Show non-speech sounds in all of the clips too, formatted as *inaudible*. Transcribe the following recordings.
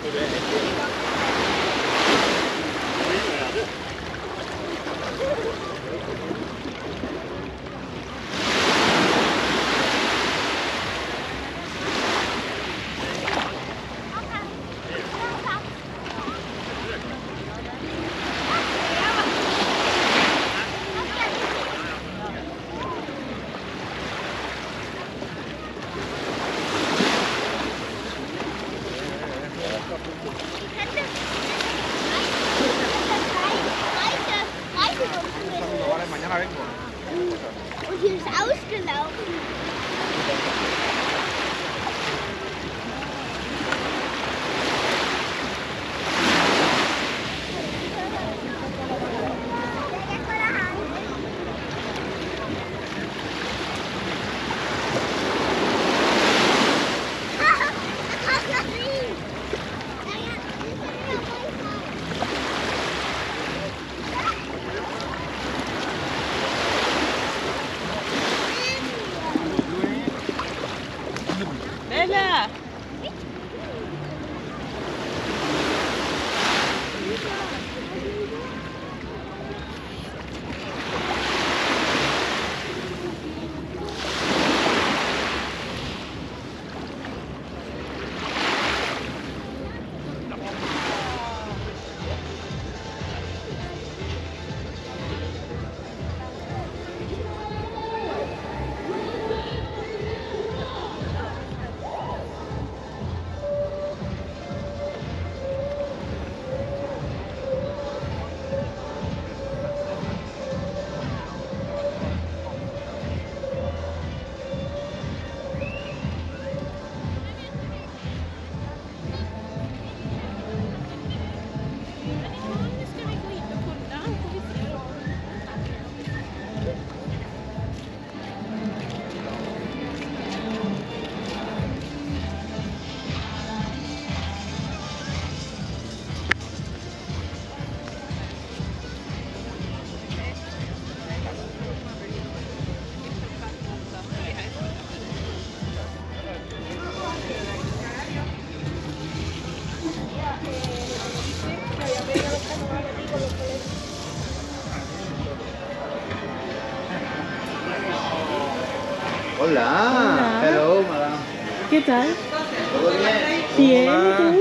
ことで。Und hier ist ausgelaufen. Hola. Hola. Hello, madame. ¿Qué tal? ¿Todo bien? Bien, ¿y tú?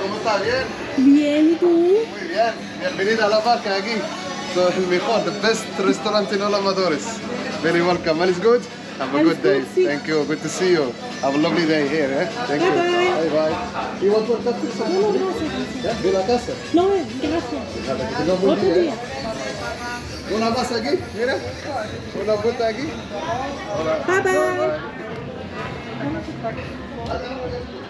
¿Cómo está? ¿Bien? Bien, ¿y tú? Muy bien. Bienvenida a la barca aquí. So, el mejor, the best restaurant in all Amadores. Very welcome. All is good? Have a good day. Thank you. Good to see you. Have a lovely day here. Eh? Thank you. Bye-bye. Bye bye. You want café? No, no, gracias. ¿De la casa? No, gracias. Otro día. Una más aquí, mira. Una vuelta aquí. Hola. Bye, bye.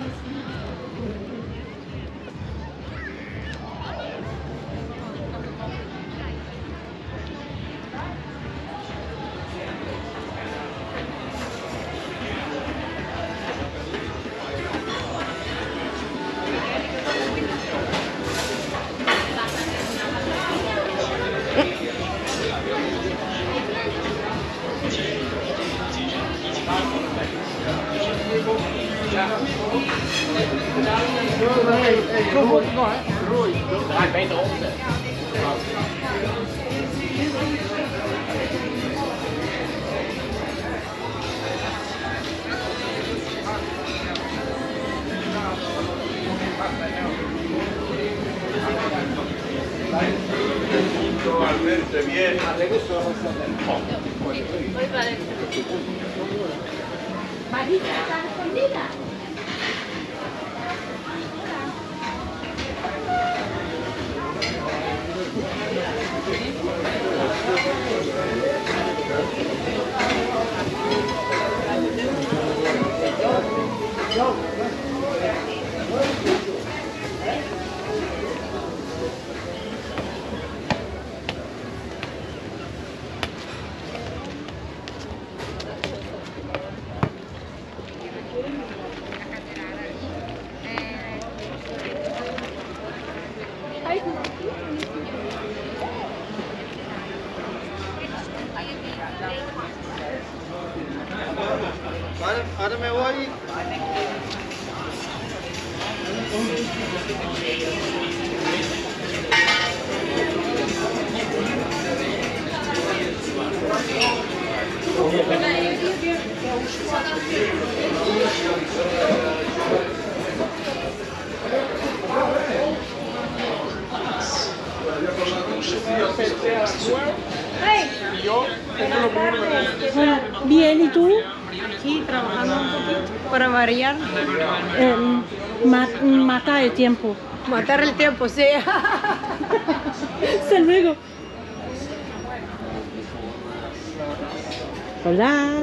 这个时候是很痛的。Variar, Eh, ma- mata el tiempo. matar el tiempo, sí. Hasta luego. Hola.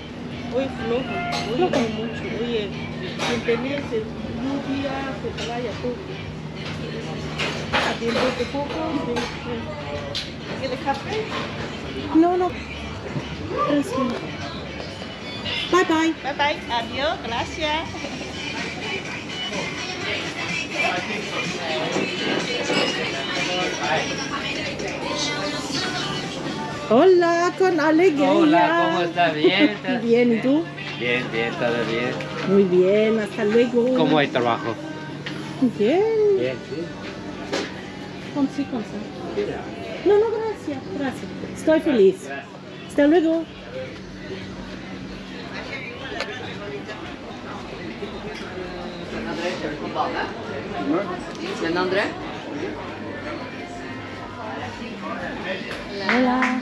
Hoy flojo, hoy no mucho. Oye, ese lluvia, se vaya todo. Siéntate poco. ¿Quieres café? No, no. Gracias. Bye bye. Bye bye. Adiós. Gracias. Hola, con alegría. Hola, ¿cómo *laughs* estás? ¿Bien? Bien, ¿y tú? Bien, bien, todo bien. Muy bien, hasta luego. ¿Cómo hay trabajo? Bien. Bien, sí. Con sí, con sí. No, no, gracias, gracias. Estoy feliz. Hasta luego. Hola.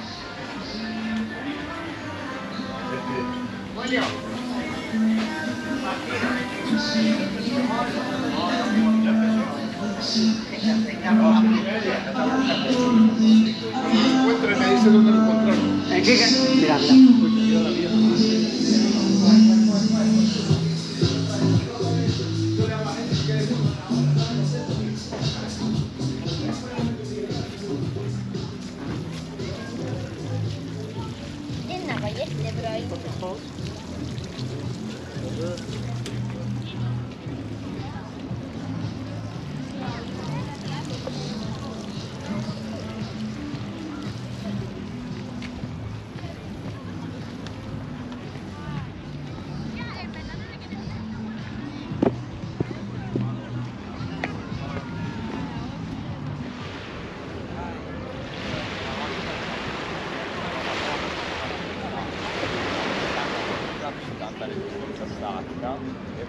Encuentre, me dice dónde lo encontraron. ¿En qué? Mira, mira.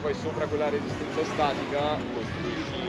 Poi sopra quella resistenza statica costruisci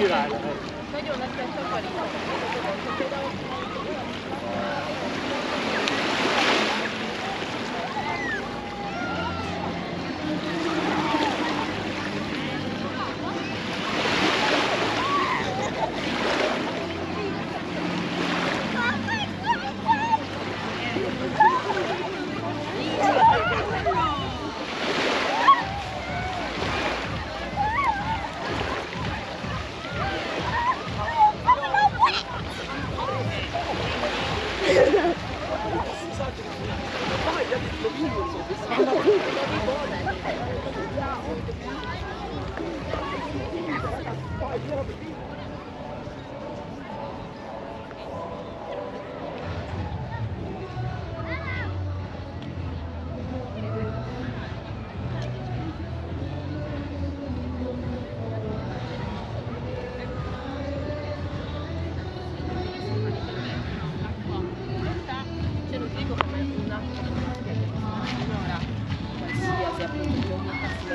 király lehet. Nagyon lesz, hogy Yeah, I'll be beating.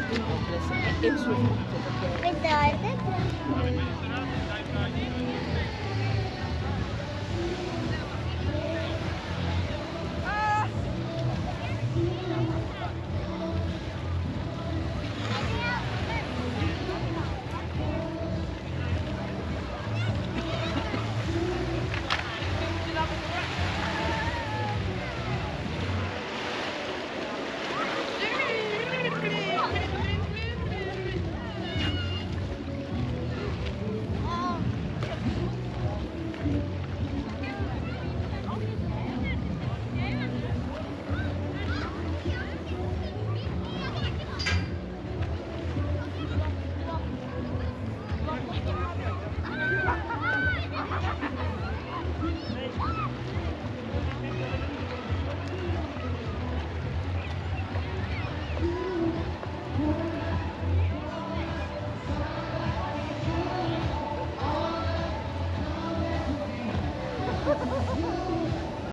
being. It.